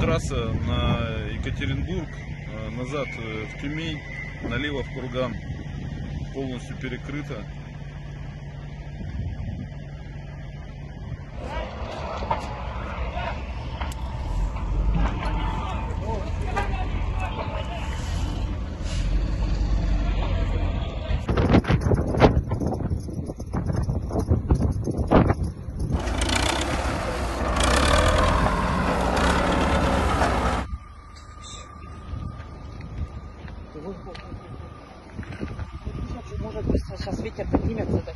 трасса на Екатеринбург, э, назад э, в Тюмень, налево в Курган полностью перекрыта. Может, сейчас ветер поднимется. Так.